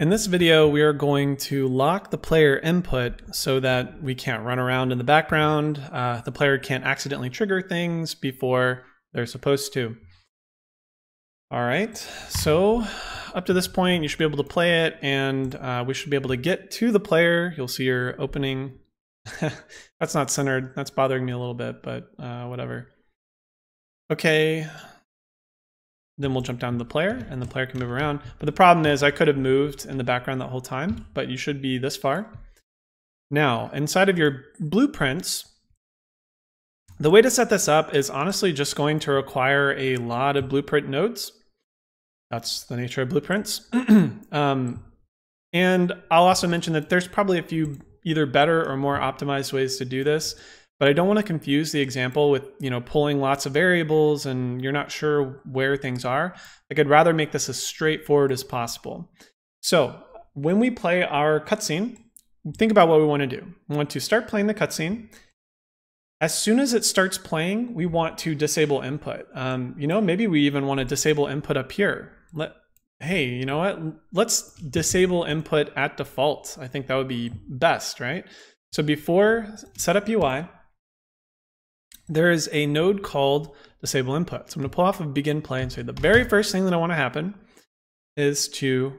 In this video, we are going to lock the player input so that we can't run around in the background. Uh, the player can't accidentally trigger things before they're supposed to. All right, so up to this point, you should be able to play it and uh, we should be able to get to the player. You'll see your opening. That's not centered. That's bothering me a little bit, but uh, whatever. Okay, then we'll jump down to the player and the player can move around. But the problem is I could have moved in the background that whole time, but you should be this far. Now, inside of your blueprints, the way to set this up is honestly just going to require a lot of blueprint nodes. That's the nature of blueprints. um, and I'll also mention that there's probably a few either better or more optimized ways to do this but I don't want to confuse the example with, you know, pulling lots of variables and you're not sure where things are. Like I'd rather make this as straightforward as possible. So when we play our cutscene, think about what we want to do. We want to start playing the cutscene. As soon as it starts playing, we want to disable input. Um, you know, maybe we even want to disable input up here. Let, hey, you know what? Let's disable input at default. I think that would be best, right? So before setup UI, there is a node called disable input. So I'm going to pull off of begin play and say the very first thing that I want to happen is to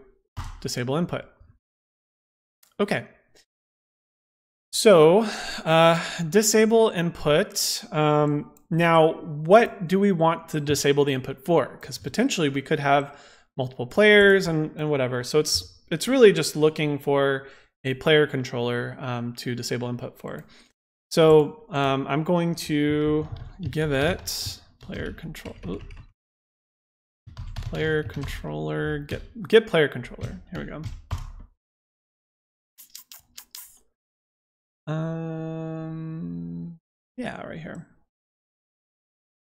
disable input. Okay. So uh, disable input. Um, now, what do we want to disable the input for? Because potentially we could have multiple players and, and whatever. So it's it's really just looking for a player controller um, to disable input for. So um, I'm going to give it player control. Player controller, get, get player controller. Here we go. Um, yeah, right here.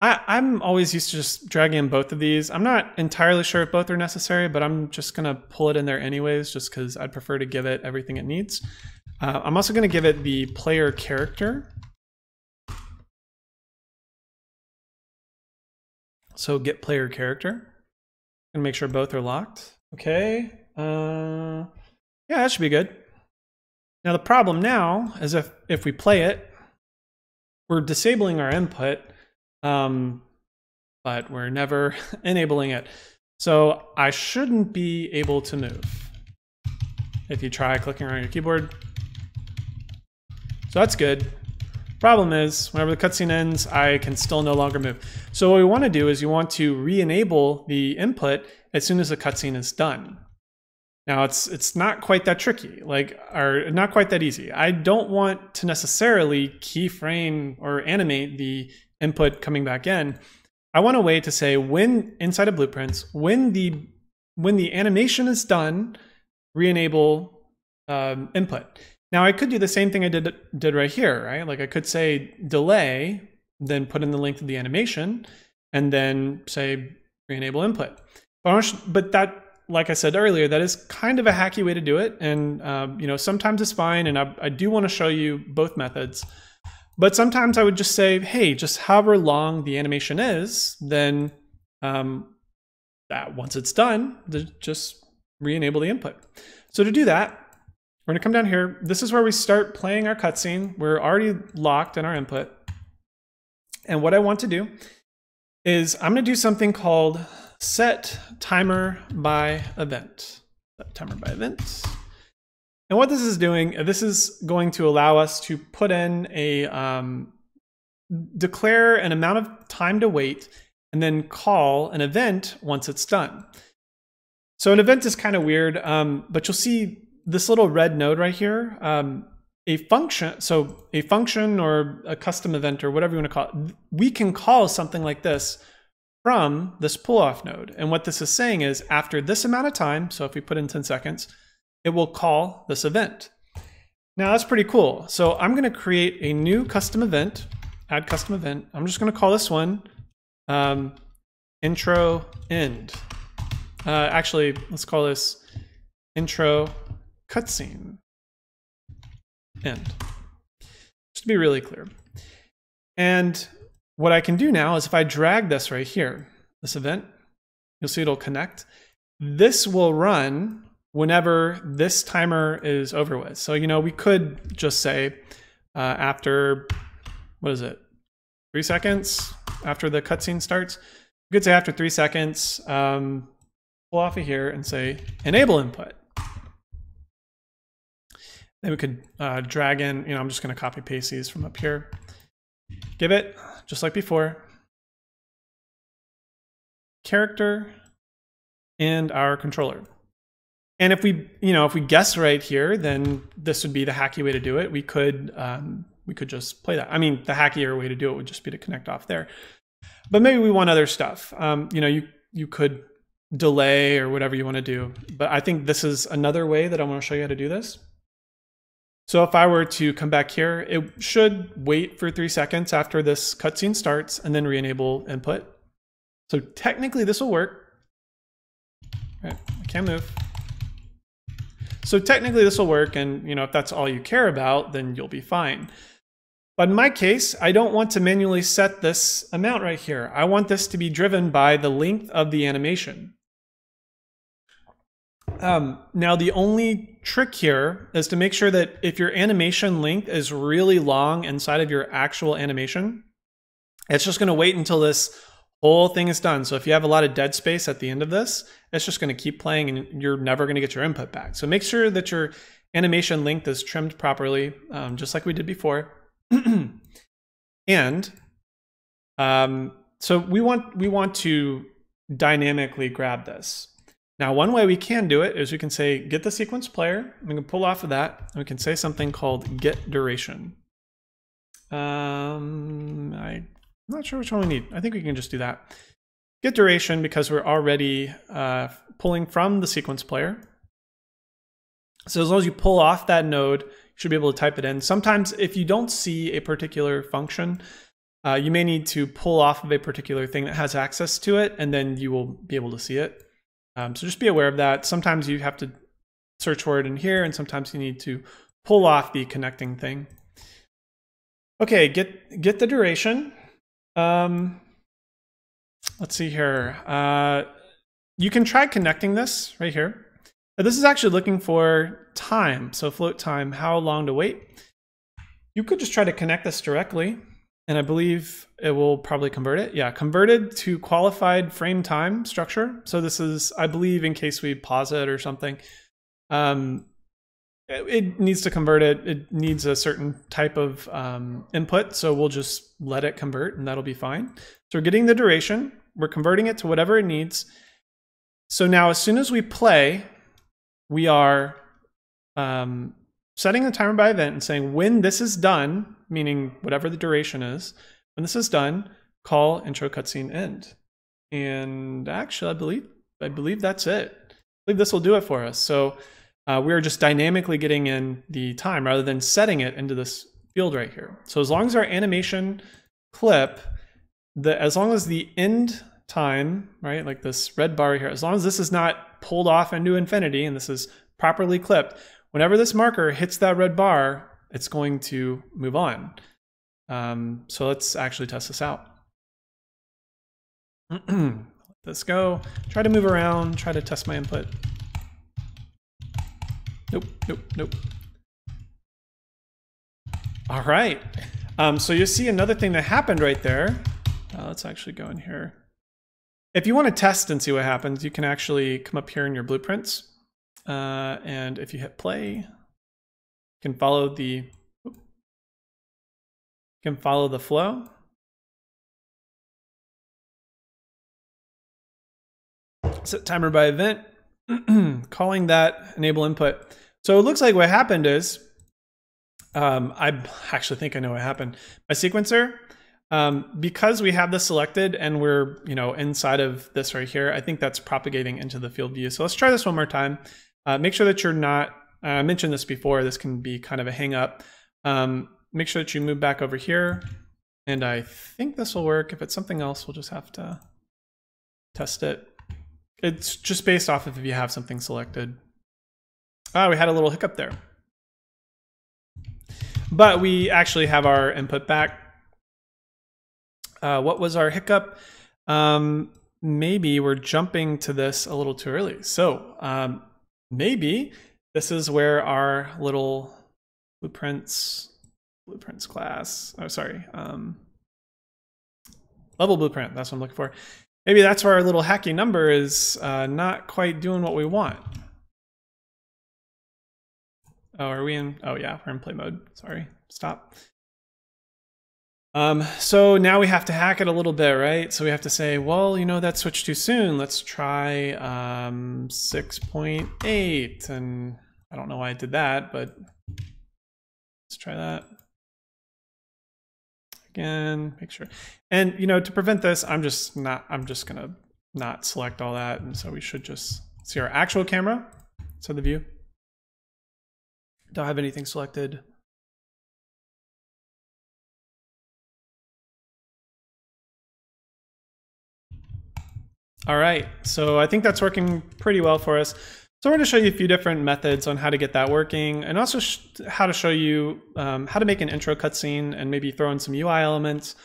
I, I'm always used to just dragging in both of these. I'm not entirely sure if both are necessary, but I'm just going to pull it in there anyways, just because I'd prefer to give it everything it needs. Uh, I'm also going to give it the player character. So get player character. And make sure both are locked. Okay. Uh, yeah, that should be good. Now the problem now is if, if we play it, we're disabling our input, um, but we're never enabling it. So I shouldn't be able to move. If you try clicking around your keyboard, so that's good. Problem is, whenever the cutscene ends, I can still no longer move. So what we want to do is you want to re-enable the input as soon as the cutscene is done. Now it's it's not quite that tricky, like or not quite that easy. I don't want to necessarily keyframe or animate the input coming back in. I want a way to say when inside of blueprints, when the when the animation is done, re-enable um, input. Now I could do the same thing I did, did right here, right? Like I could say delay, then put in the length of the animation, and then say re-enable input. But, that, like I said earlier, that is kind of a hacky way to do it. And um, you know, sometimes it's fine, and I, I do want to show you both methods. But sometimes I would just say, hey, just however long the animation is, then um, that once it's done, just re-enable the input. So to do that, we're gonna come down here. This is where we start playing our cutscene. We're already locked in our input. And what I want to do is I'm gonna do something called set timer by event. Set timer by event. And what this is doing, this is going to allow us to put in a, um, declare an amount of time to wait and then call an event once it's done. So an event is kind of weird, um, but you'll see this little red node right here, um, a function, so a function or a custom event or whatever you want to call it, we can call something like this from this pull off node. And what this is saying is after this amount of time, so if we put in 10 seconds, it will call this event. Now that's pretty cool. So I'm going to create a new custom event, add custom event. I'm just going to call this one um, intro end. Uh, actually, let's call this intro cutscene. End. Just to be really clear. And what I can do now is if I drag this right here, this event, you'll see it'll connect. This will run whenever this timer is over with. So, you know, we could just say uh, after, what is it, three seconds after the cutscene starts, we could say after three seconds, um, pull off of here and say enable input. Then we could uh, drag in, you know, I'm just going to copy paste these from up here. Give it, just like before, character and our controller. And if we, you know, if we guess right here, then this would be the hacky way to do it. We could, um, we could just play that. I mean, the hackier way to do it would just be to connect off there. But maybe we want other stuff. Um, you know, you you could delay or whatever you want to do. But I think this is another way that I want to show you how to do this. So if I were to come back here, it should wait for three seconds after this cutscene starts and then re-enable input. So technically this will work. Right, I can't move. So technically this will work and you know if that's all you care about, then you'll be fine. But in my case, I don't want to manually set this amount right here. I want this to be driven by the length of the animation. Um, now, the only trick here is to make sure that if your animation length is really long inside of your actual animation, it's just going to wait until this whole thing is done. So if you have a lot of dead space at the end of this, it's just going to keep playing and you're never going to get your input back. So make sure that your animation length is trimmed properly, um, just like we did before. and um, so we want we want to dynamically grab this. Now, one way we can do it is we can say get the sequence player. We can pull off of that. And we can say something called get duration. Um, I'm not sure which one we need. I think we can just do that. Get duration because we're already uh, pulling from the sequence player. So as long as you pull off that node, you should be able to type it in. Sometimes if you don't see a particular function, uh, you may need to pull off of a particular thing that has access to it, and then you will be able to see it. Um, so just be aware of that. Sometimes you have to search for it in here, and sometimes you need to pull off the connecting thing. Okay, get get the duration. Um, let's see here. Uh, you can try connecting this right here. This is actually looking for time, so float time, how long to wait. You could just try to connect this directly and I believe it will probably convert it. Yeah, converted to qualified frame time structure. So this is, I believe, in case we pause it or something, um, it needs to convert it. It needs a certain type of um, input. So we'll just let it convert and that'll be fine. So we're getting the duration. We're converting it to whatever it needs. So now as soon as we play, we are um, setting the timer by event and saying when this is done, meaning whatever the duration is, when this is done, call intro cutscene end. And actually, I believe I believe that's it. I believe this will do it for us. So uh, we are just dynamically getting in the time rather than setting it into this field right here. So as long as our animation clip, the as long as the end time, right, like this red bar here, as long as this is not pulled off into infinity and this is properly clipped, whenever this marker hits that red bar, it's going to move on. Um, so let's actually test this out. Let this go. Try to move around, try to test my input. Nope, nope, nope. All right. Um, so you see another thing that happened right there. Uh, let's actually go in here. If you want to test and see what happens, you can actually come up here in your blueprints. Uh, and if you hit play, can follow the can follow the flow. Set timer by event, calling that enable input. So it looks like what happened is, um, I actually think I know what happened. My sequencer, um, because we have this selected and we're you know inside of this right here, I think that's propagating into the field view. So let's try this one more time. Uh, make sure that you're not uh, I mentioned this before, this can be kind of a hang up. Um, make sure that you move back over here. And I think this will work. If it's something else, we'll just have to test it. It's just based off of if you have something selected. Ah, we had a little hiccup there. But we actually have our input back. Uh, what was our hiccup? Um, maybe we're jumping to this a little too early. So um, maybe this is where our little blueprints, blueprints class, oh, sorry, um, level blueprint, that's what I'm looking for. Maybe that's where our little hacky number is uh, not quite doing what we want. Oh, are we in? Oh yeah, we're in play mode. Sorry, stop. Um, so now we have to hack it a little bit, right? So we have to say, well, you know, that switched too soon. Let's try um, 6.8. And I don't know why I did that, but let's try that. Again, make sure. And, you know, to prevent this, I'm just not, I'm just going to not select all that. And so we should just see our actual camera. So the view. Don't have anything selected. All right, so I think that's working pretty well for us. So we're going to show you a few different methods on how to get that working and also how to show you um, how to make an intro cutscene and maybe throw in some UI elements.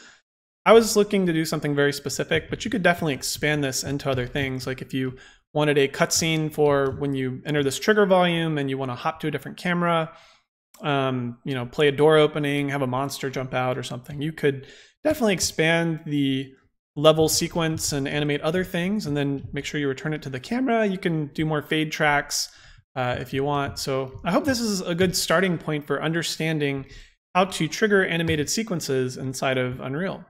I was looking to do something very specific, but you could definitely expand this into other things. Like if you wanted a cutscene for when you enter this trigger volume and you want to hop to a different camera, um, you know, play a door opening, have a monster jump out or something, you could definitely expand the level sequence and animate other things and then make sure you return it to the camera. You can do more fade tracks uh, if you want. So I hope this is a good starting point for understanding how to trigger animated sequences inside of Unreal.